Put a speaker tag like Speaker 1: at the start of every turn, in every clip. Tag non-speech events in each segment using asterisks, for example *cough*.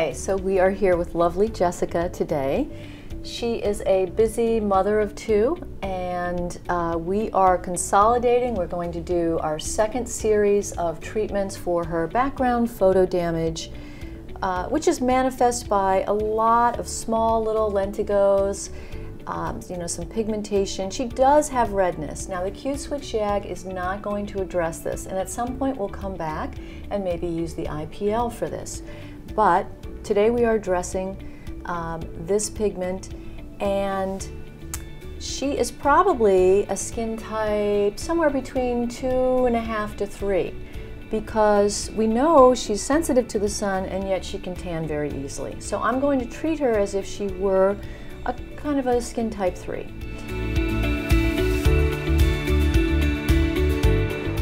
Speaker 1: Okay, so we are here with lovely Jessica today. She is a busy mother of two, and uh, we are consolidating. We're going to do our second series of treatments for her background photo damage, uh, which is manifest by a lot of small little lentigos, um, you know, some pigmentation. She does have redness. Now the Q-switch YAG is not going to address this, and at some point we'll come back and maybe use the IPL for this. But today we are dressing um, this pigment and she is probably a skin type somewhere between two and a half to three because we know she's sensitive to the sun and yet she can tan very easily. So I'm going to treat her as if she were a kind of a skin type 3.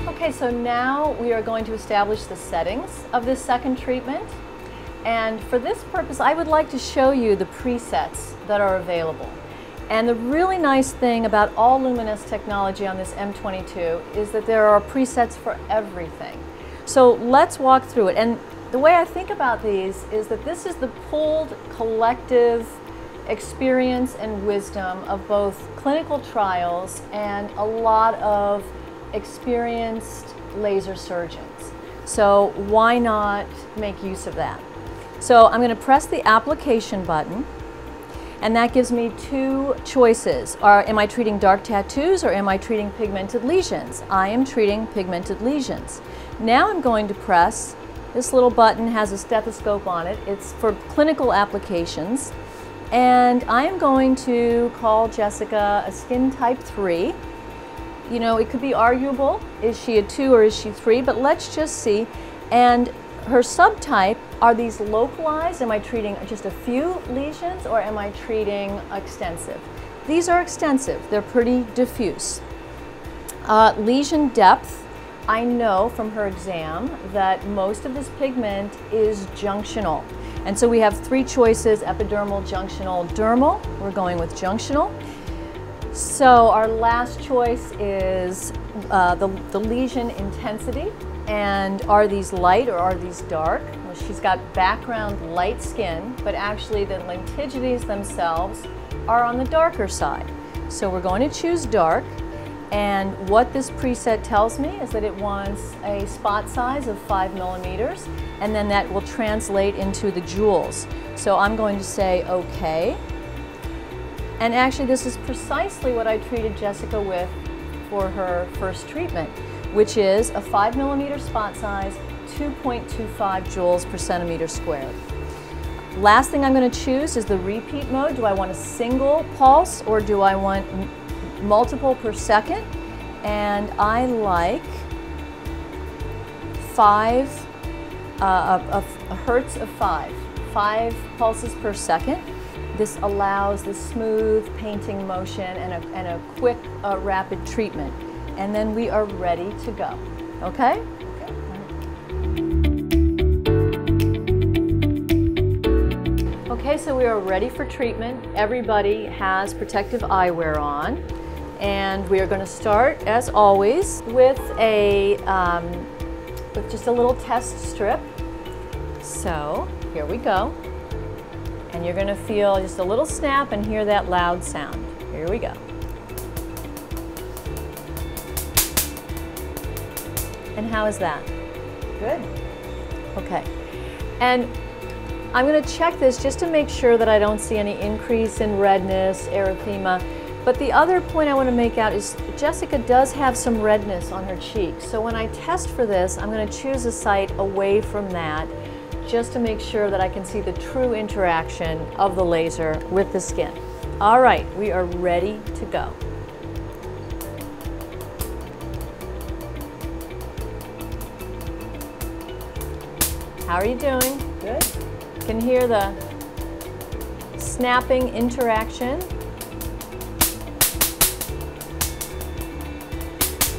Speaker 1: Okay, so now we are going to establish the settings of this second treatment. And for this purpose, I would like to show you the presets that are available. And the really nice thing about all Lumenis technology on this M22 is that there are presets for everything. So let's walk through it. And the way I think about these is that this is the pooled collective experience and wisdom of both clinical trials and a lot of experienced laser surgeons. So why not make use of that? So I'm going to press the application button and that gives me two choices. Are, am I treating dark tattoos or am I treating pigmented lesions? I am treating pigmented lesions. Now I'm going to press, this little button has a stethoscope on it. It's for clinical applications. And I am going to call Jessica a skin type 3. You know, it could be arguable, is she a 2 or is she 3, but let's just see. And her subtype, are these localized? Am I treating just a few lesions or am I treating extensive? These are extensive, they're pretty diffuse. Uh, lesion depth, I know from her exam that most of this pigment is junctional. And so we have three choices, epidermal, junctional, dermal. We're going with junctional. So our last choice is uh, the, the lesion intensity. And are these light or are these dark? Well, she's got background light skin, but actually the lentigines themselves are on the darker side. So we're going to choose dark. And what this preset tells me is that it wants a spot size of five millimeters, and then that will translate into the joules. So I'm going to say okay. And actually this is precisely what I treated Jessica with for her first treatment, which is a five millimeter spot size, 2.25 joules per centimeter squared. Last thing I'm going to choose is the repeat mode. Do I want a single pulse or do I want multiple per second, and I like five, uh, a, a, hertz of five, five pulses per second. This allows the smooth painting motion and a, and a quick, uh, rapid treatment. And then we are ready to go, okay? Okay, so we are ready for treatment. Everybody has protective eyewear on. And we are going to start, as always, with a um, with just a little test strip. So here we go. And you're going to feel just a little snap and hear that loud sound. Here we go. And how is that? Good. Okay. And I'm going to check this just to make sure that I don't see any increase in redness, erythema. But the other point I want to make out is Jessica does have some redness on her cheek. So when I test for this, I'm going to choose a site away from that just to make sure that I can see the true interaction of the laser with the skin. All right, we are ready to go. How are you doing? Good. Can hear the snapping interaction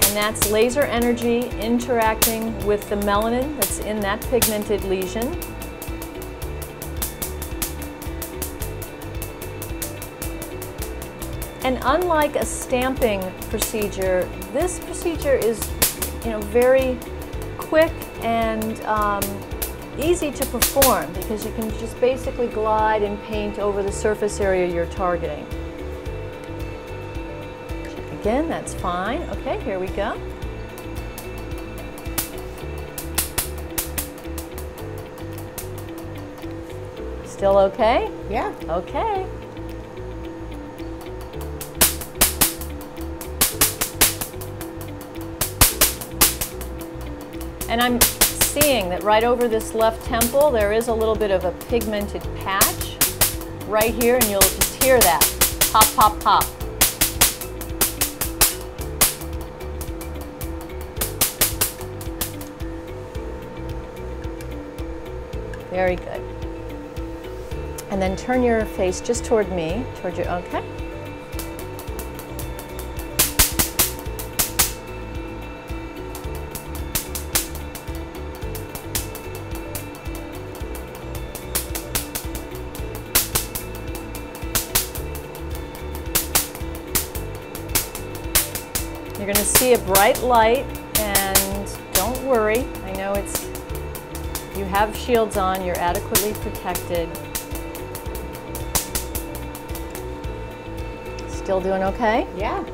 Speaker 1: and that's laser energy interacting with the melanin that's in that pigmented lesion. And unlike a stamping procedure, this procedure is you know, very quick and um, easy to perform because you can just basically glide and paint over the surface area you're targeting. Again, that's fine. Okay, here we go. Still okay?
Speaker 2: Yeah.
Speaker 1: Okay. And I'm seeing that right over this left temple, there is a little bit of a pigmented patch right here, and you'll just hear that. Pop, pop, pop. Very good. And then turn your face just toward me, toward your, okay. Going to see a bright light and don't worry. I know it's, you have shields on, you're adequately protected. Still doing okay?
Speaker 2: Yeah.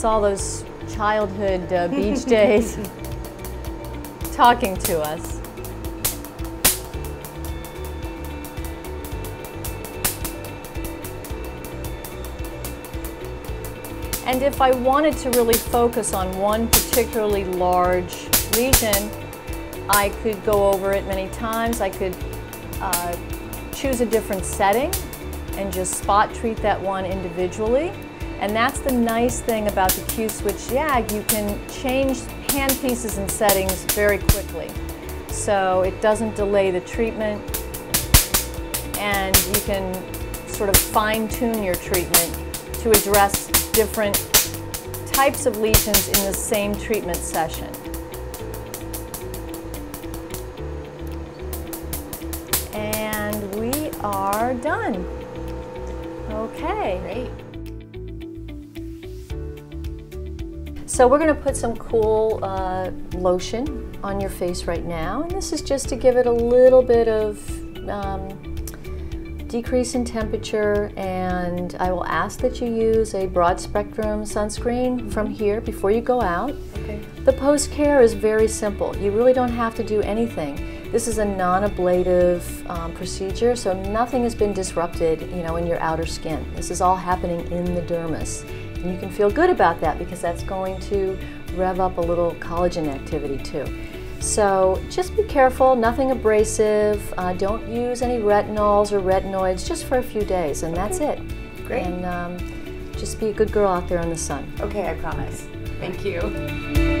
Speaker 1: That's all those childhood uh, beach *laughs* days talking to us. And if I wanted to really focus on one particularly large lesion, I could go over it many times. I could uh, choose a different setting and just spot treat that one individually. And that's the nice thing about the Q-Switch YAG. You can change hand pieces and settings very quickly. So it doesn't delay the treatment and you can sort of fine tune your treatment to address different types of lesions in the same treatment session. And we are done. Okay.
Speaker 2: Great.
Speaker 1: So we're going to put some cool uh, lotion on your face right now. And this is just to give it a little bit of um, decrease in temperature and I will ask that you use a broad spectrum sunscreen from here before you go out.
Speaker 2: Okay.
Speaker 1: The post care is very simple. You really don't have to do anything. This is a non-ablative um, procedure, so nothing has been disrupted, you know, in your outer skin. This is all happening in the dermis. And you can feel good about that because that's going to rev up a little collagen activity too. So just be careful, nothing abrasive. Uh, don't use any retinols or retinoids just for a few days, and that's it.
Speaker 2: Great.
Speaker 1: And um, just be a good girl out there in the sun.
Speaker 2: Okay, I promise. Thank you.